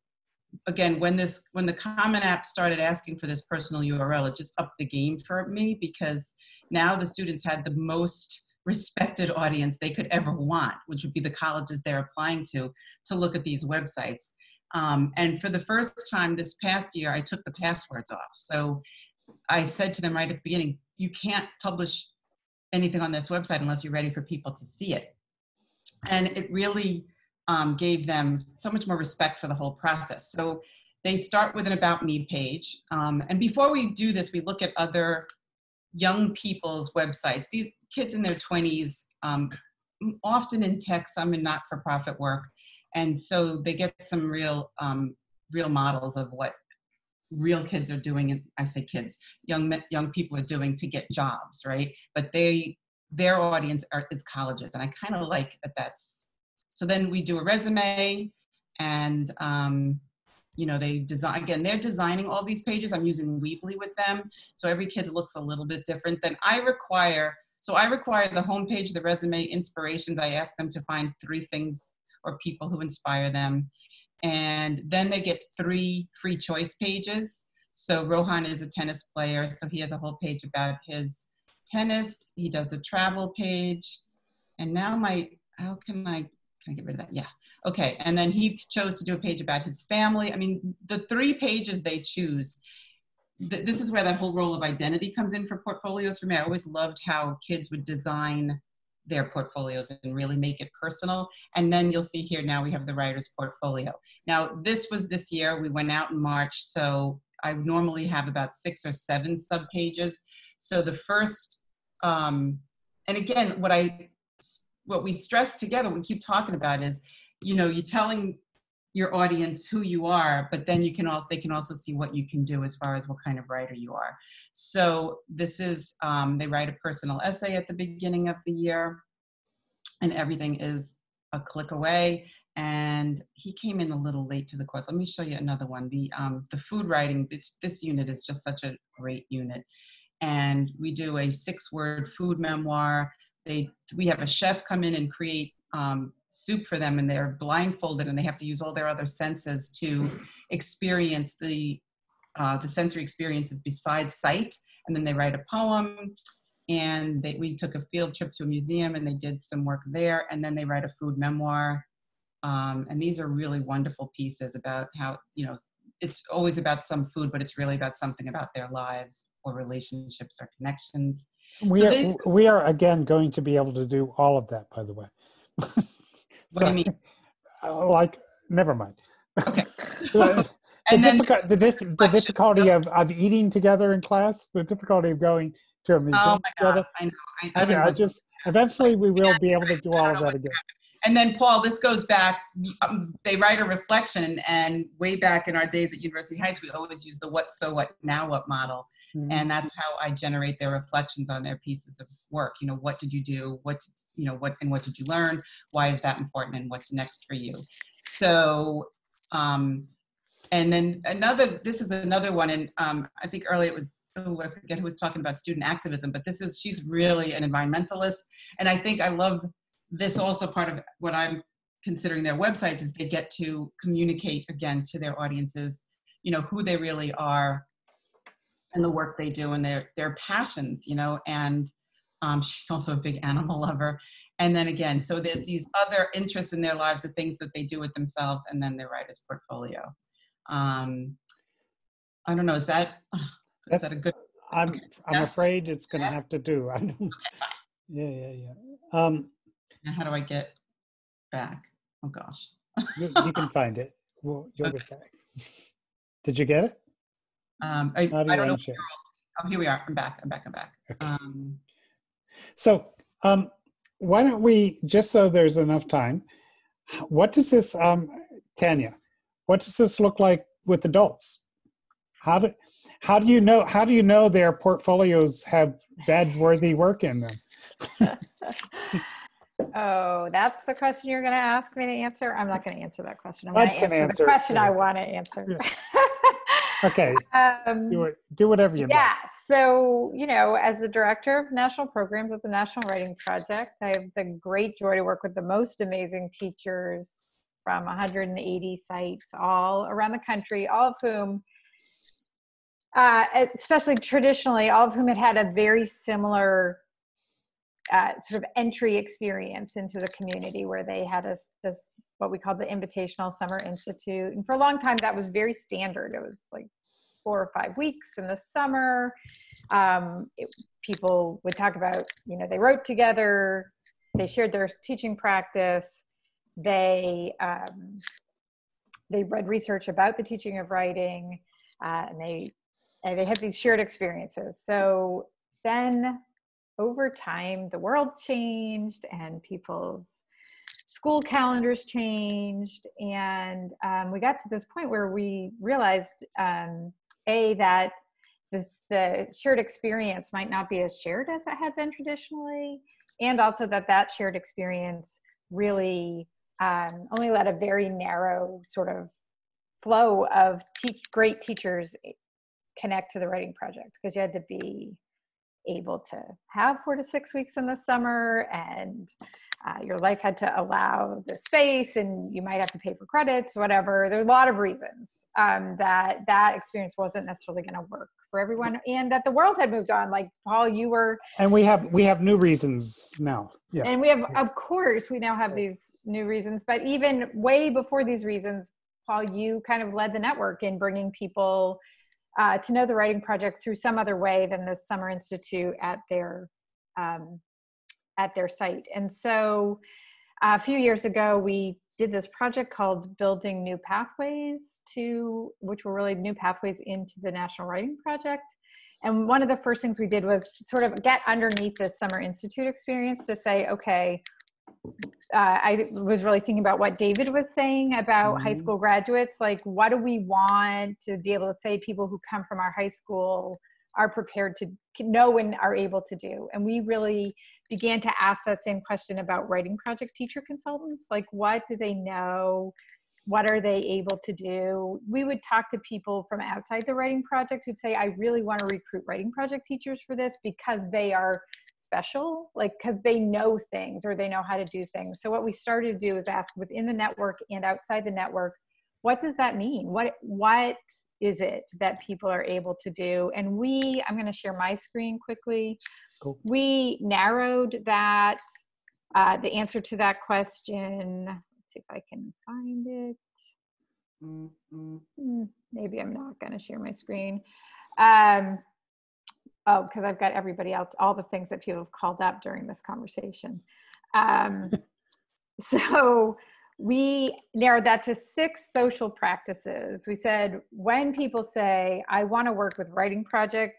again, when this when the Common App started asking for this personal URL, it just upped the game for me because now the students had the most respected audience they could ever want, which would be the colleges they're applying to, to look at these websites. Um, and for the first time this past year, I took the passwords off. So I said to them right at the beginning, you can't publish anything on this website unless you're ready for people to see it. And it really um, gave them so much more respect for the whole process. So they start with an About Me page. Um, and before we do this, we look at other young people's websites. These kids in their 20s, um, often in tech, some in not-for-profit work. And so they get some real, um, real models of what real kids are doing. And I say kids, young, young people are doing to get jobs, right? But they, their audience are, is colleges. And I kind of like that that's so then we do a resume and, um, you know, they design, again, they're designing all these pages. I'm using Weebly with them. So every kid looks a little bit different. Then I require, so I require the homepage, the resume, inspirations. I ask them to find three things or people who inspire them. And then they get three free choice pages. So Rohan is a tennis player, so he has a whole page about his tennis. He does a travel page. And now my, how can I can I get rid of that? Yeah. Okay. And then he chose to do a page about his family. I mean, the three pages they choose, th- this is where that whole role of identity comes in for portfolios for me. I always loved how kids would design their portfolios and really make it personal. And then you'll see here now we have the writer's portfolio. Now, this was this year. We went out in March. So I normally have about six or seven sub pages. So the first, um, and again, what I what we stress together, we keep talking about is, you know, you're telling your audience who you are, but then you can also they can also see what you can do as far as what kind of writer you are. So this is um, they write a personal essay at the beginning of the year, and everything is a click away. And he came in a little late to the course. Let me show you another one. The um, the food writing. This, this unit is just such a great unit, and we do a six word food memoir they we have a chef come in and create um, soup for them and they're blindfolded and they have to use all their other senses to experience the uh, the sensory experiences besides sight and then they write a poem and they, we took a field trip to a museum and they did some work there and then they write a food memoir. Um, and these are really wonderful pieces about how you know it's always about some food but it's really about something about their lives or relationships or connections We So are, they- we are again going to be able to do all of that, by the way. What do you mean? Uh, like, never mind. Okay. the And then, the, the difficulty of, of eating together in class, the difficulty of going to a museum oh my together. God, I know. I, I, I don't I know. just eventually we will be able to do all of that again. And then, Paul, this goes back, um, they write a reflection, and way back in our days at University Heights, we always use the what, so what, now what model. Mhm. And that's how I generate their reflections on their pieces of work. You know, what did you do? What, you know, what, and what did you learn? Why is that important? And what's next for you? So, um, and then another, this is another one, and um, I think earlier it was, oh, I forget who was talking about student activism, but this is, she's really an environmentalist. And I think I love this also part of what I'm considering their websites is they get to communicate again to their audiences, you know, who they really are and the work they do and their their passions, you know, and um, she's also a big animal lover. And then again, so there's these other interests in their lives, the things that they do with themselves, and then their writer's portfolio. Um, I don't know, is that, is That's- that a good? I'm Okay, I'm afraid it's going to have to do. Yeah, yeah, yeah. Um, Now how do I get back? Oh gosh. you, you can find it. We'll, you'll get back. Did you get it? Um, I, do I don't know. Oh, here we are. I'm back. I'm back. I'm back. Okay. Um, So, um, why don't we, just so there's enough time, what does this, um, Tanya, what does this look like with adults? How do, how do you know, how do you know their portfolios have bad worthy work in them? Oh, that's the question you're going to ask me to answer? I'm not going to answer that question. I'm going to answer, answer the question too. I want to answer. Okay, um, do it, do whatever you yeah. like. So, you know, as the director of national programs at the National Writing Project, I have the great joy to work with the most amazing teachers from 180 sites all around the country, all of whom, uh, especially traditionally, all of whom had had a very similar uh, sort of entry experience into the community where they had this what we called the Invitational Summer Institute. And for a long time, that was very standard. It was like four or five weeks in the summer. Um, it, people would talk about, you know, they wrote together, they shared their teaching practice, they um, they read research about the teaching of writing, uh, and they and they had these shared experiences. So then over time, the world changed and people's school calendars changed. And um, we got to this point where we realized um, A, that this, the shared experience might not be as shared as it had been traditionally, and also that that shared experience really um, only let a very narrow sort of flow of te- great teachers connect to the writing project because you had to be able to have four to six weeks in the summer and uh, your life had to allow the space and you might have to pay for credits whatever there's a lot of reasons um, that that experience wasn't necessarily going to work for everyone and that the world had moved on like paul you were And we have, we have new reasons now. Yeah. and we have of course we now have these new reasons but even way before these reasons paul you kind of led the network in bringing people uh, to know the writing project through some other way than the summer institute at their um, at their site. And so uh, a few years ago we did this project called building new pathways to which were really new pathways into the national writing project. And one of the first things we did was sort of get underneath this summer institute experience to say okay uh, I was really thinking about what David was saying about high Mhm. school graduates. Like, what do we want to be able to say people who come from our high school are prepared to know and are able to do? And we really began to ask that same question about writing project teacher consultants. Like, what do they know? What are they able to do? We would talk to people from outside the writing project who'd say, I really want to recruit writing project teachers for this because they are special, like because they know things or they know how to do things. So what we started to do is ask within the network and outside the network, what does that mean? What what is it that people are able to do? And we, I'm going to share my screen quickly. Cool. We narrowed that uh, the answer to that question. Let's see if I can find it. Hmm, maybe I'm not going to share my screen. Um, oh, because I've got everybody else, all the things that people have called up during this conversation. Um, so we narrowed that to six social practices. We said when people say, I want to work with writing project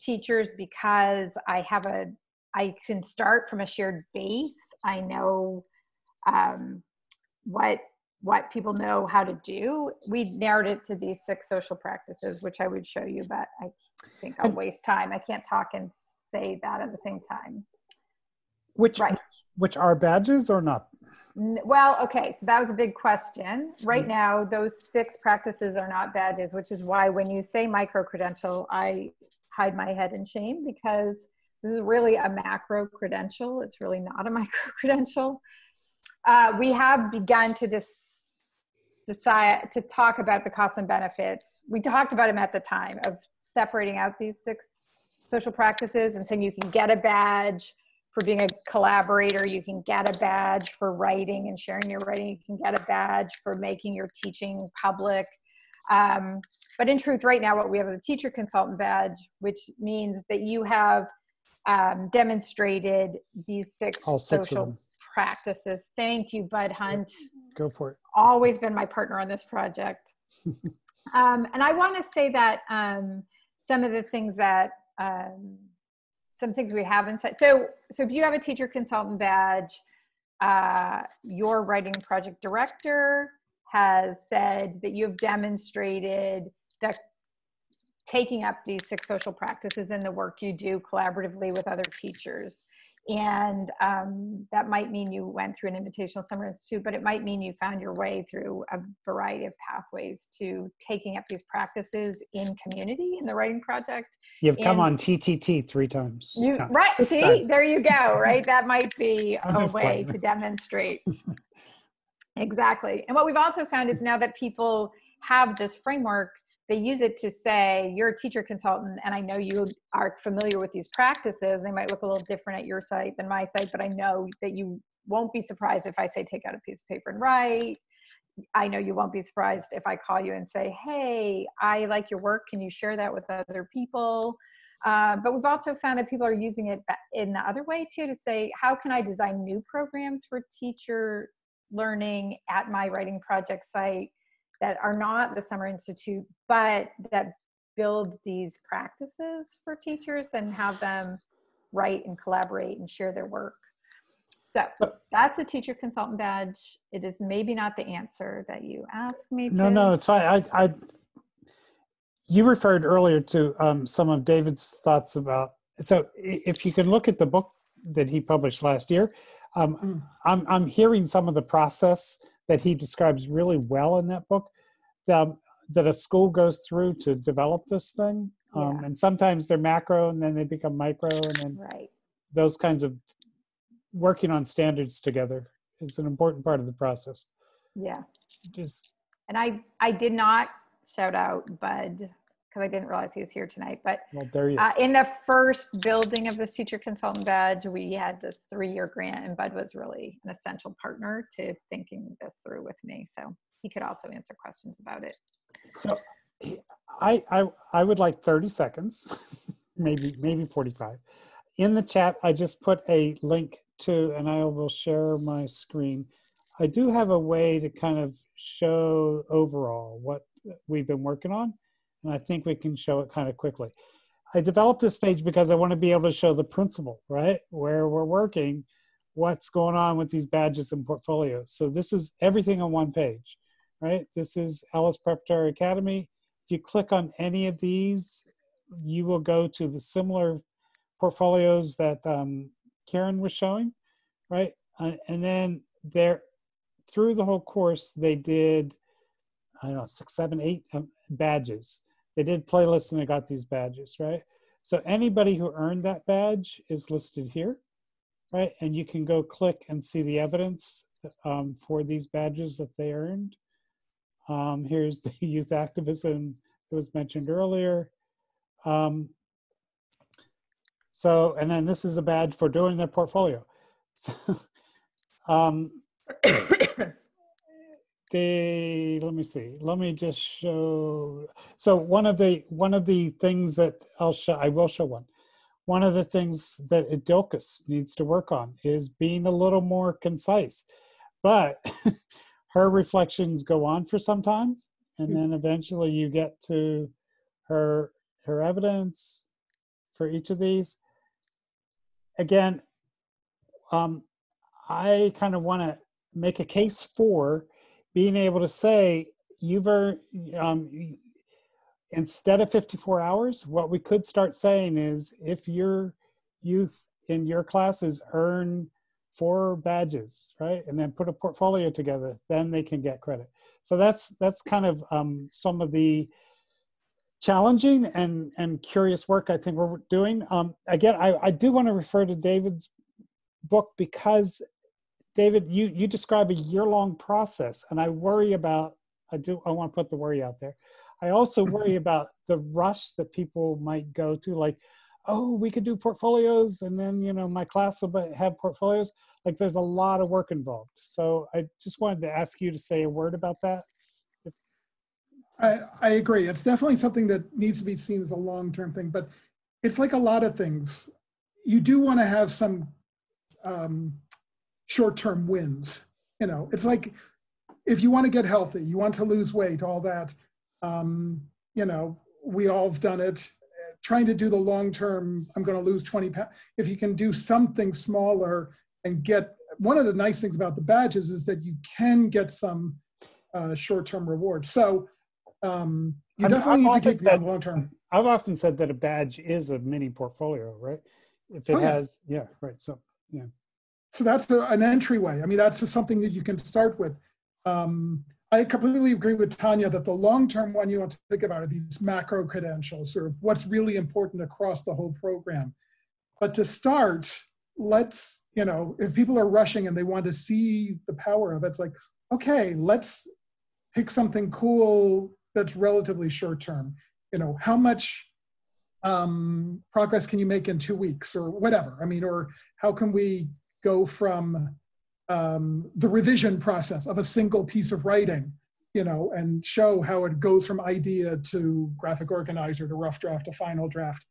teachers because I have a, I can start from a shared base. I know um, what what people know how to do. We narrowed it to these six social practices, which I would show you, but I think I'll waste time. I can't talk and say that at the same time. Which Right. which are badges or not? Well, okay, so that was a big question. Right now, those six practices are not badges, which is why when you say micro credential, I hide my head in shame because this is really a macro credential. It's really not a micro credential. Uh, we have begun to dis- decide to talk about the costs and benefits. We talked about them at the time of separating out these six social practices and saying you can get a badge for being a collaborator. You can get a badge for writing and sharing your writing. You can get a badge for making your teaching public. Um, but in truth, right now, what we have is a teacher consultant badge, which means that you have um, demonstrated these six six social practices. Thank you, Bud Hunt Go for it. always been my partner on this project. um, and I want to say that um, some of the things that um, some things we haven't said. So, so if you have a teacher consultant badge, uh, your writing project director has said that you have demonstrated that taking up these six social practices in the work you do collaboratively with other teachers. And um, that might mean you went through an invitational summer institute, but it might mean you found your way through a variety of pathways to taking up these practices in community in the writing project. You've come on TTT three times. You, No, right, see, times. there you go, right? That might be a way to demonstrate. exactly. And what we've also found is now that people have this framework, they use it to say, you're a teacher consultant, and I know you are familiar with these practices. They might look a little different at your site than my site, but I know that you won't be surprised if I say, take out a piece of paper and write. I know you won't be surprised if I call you and say, hey, I like your work. Can you share that with other people? Uh, but we've also found that people are using it in the other way too to say, how can I design new programs for teacher learning at my writing project site that are not the Summer Institute, but that build these practices for teachers and have them write and collaborate and share their work. So that's a teacher consultant badge. It is maybe not the answer that you asked me to. No, no, it's fine. I, I, you referred earlier to um, some of David's thoughts about. So, if you can look at the book that he published last year, um, Mm. I'm I'm hearing some of the process that he describes really well in that book. Um, that a school goes through to develop this thing, um, Yeah. and sometimes they're macro, and then they become micro, and then Right. those kinds of working on standards together is an important part of the process. Yeah. Just And I, I did not shout out Bud because I didn't realize he was here tonight. But well, there he is. uh, in the first building of this teacher consultant badge, we had this three-year grant, and Bud was really an essential partner to thinking this through with me. So he could also answer questions about it. So I, I, I would like 30 seconds, maybe, maybe 45. In the chat, I just put a link to, and I will share my screen. I do have a way to kind of show overall what we've been working on, and I think we can show it kind of quickly. I developed this page because I want to be able to show the principle, right? Where we're working, what's going on with these badges and portfolios. So this is everything on one page, right? This is Ellis Preparatory Academy. If you click on any of these, you will go to the similar portfolios that um, Kiran was showing, right? Uh, and then there, through the whole course, they did, I don't know, six, seven, eight um, badges. They did playlists and they got these badges, right? So anybody who earned that badge is listed here, right? And you can go click and see the evidence um, for these badges that they earned. Um, here's the youth activism that was mentioned earlier. Um, so, and then this is a badge for doing their portfolio. So, um, they, let me see, let me just show. So one of the, one of the things that I'll show, I will show one. One of the things that Idilkis needs to work on is being a little more concise. but her reflections go on for some time, and Mhm. then eventually you get to her her evidence for each of these. Again, um, I kind of want to make a case for being able to say you've earned, um, instead of 54 hours, what we could start saying is if your youth in your classes earn four badges, right, and then put a portfolio together, then they can get credit. So that's that's kind of um, some of the challenging and and curious work I think we're doing. Um, again, I, I do want to refer to David's book because David, you you describe a year long process, and I worry about. I do. I want to put the worry out there. I also worry about the rush that people might go to, like, oh, we could do portfolios, and then you know my class will have portfolios. Like, there's a lot of work involved. So I just wanted to ask you to say a word about that. I, I agree. It's definitely something that needs to be seen as a long-term thing, but it's like a lot of things. You do want to have some um, short-term wins. You know, it's like if you want to get healthy, you want to lose weight, all that. Um, you know, we all have done it. Trying to do the long-term, I'm going to lose 20 pounds. If you can do something smaller and get one of the nice things about the badges is that you can get some uh, short-term rewards. So um, you I'm- definitely I'm need to keep that long term. I've often said that a badge is a mini portfolio, right? If it Oh, has, yeah, right. So So that's a, an entryway. I mean, that's just something that you can start with. Um, I completely agree with Tanya that the long term one you want to think about are these macro credentials, sort of what's really important across the whole program. But to start, let's, you know, if people are rushing and they want to see the power of it, it's like, okay, let's pick something cool that's relatively short term. You know, how much um, progress can you make in two weeks or whatever? I mean, or how can we go from um, the revision process of a single piece of writing, you know, and show how it goes from idea to graphic organizer to rough draft to final draft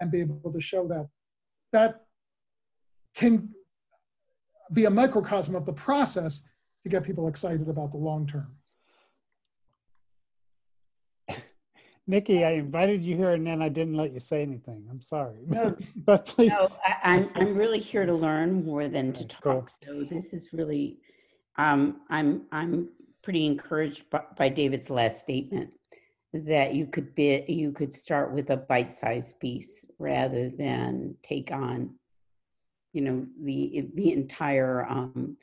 and be able to show that. That can be a microcosm of the process to get people excited about the long term. Niki, I invited you here and then I didn't let you say anything. I'm sorry. No, but please, No, I, I'm, I'm really here to learn more than to Okay, cool. talk. So this is really, um, I'm, I'm pretty encouraged by, by David's last statement that you could be, you could start with a bite-sized piece rather than take on, you know, the, the entire, um,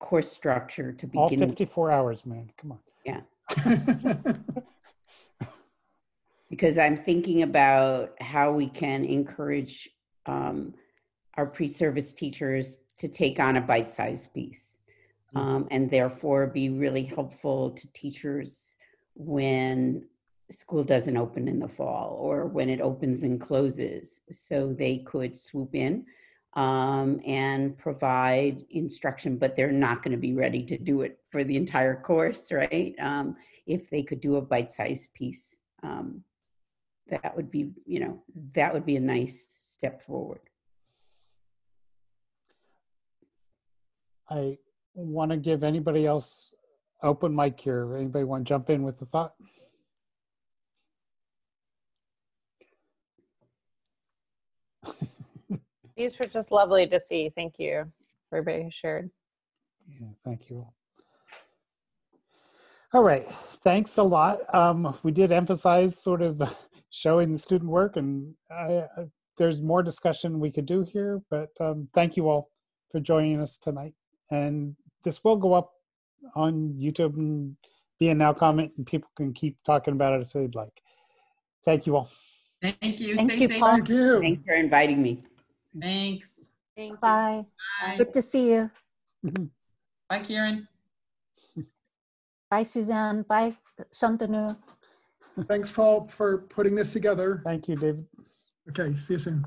course structure to begin. all begin. 54 hours, man. Come on. because I'm thinking about how we can encourage um, our pre-service teachers to take on a bite-sized piece, um, and therefore be really helpful to teachers when school doesn't open in the fall or when it opens and closes, so they could swoop in um, and provide instruction, but they're not going to be ready to do it for the entire course, right? Um, if they could do a bite-sized piece. Um, that would be, you know, that would be a nice step forward. I want to give anybody else open mic here. Anybody want to jump in with a thought? These were just lovely to see. Thank you for everybody shared. Yeah, thank you. All right, thanks a lot. Um, we did emphasize sort of showing the student work, and I, I, there's more discussion we could do here. But um, thank you all for joining us tonight. And this will go up on YouTube and be a NowComment, and people can keep talking about it if they'd like. Thank you all. Thank you. Thank Stay you, safe. Paul. Thank you. Thanks for inviting me. Thanks. Bye. Bye. Good to see you. Bye, Kiran. Bye, Suzanne. Bye, Shantanu. Thanks, Paul, for putting this together. Thank you, David. Okay, see you soon.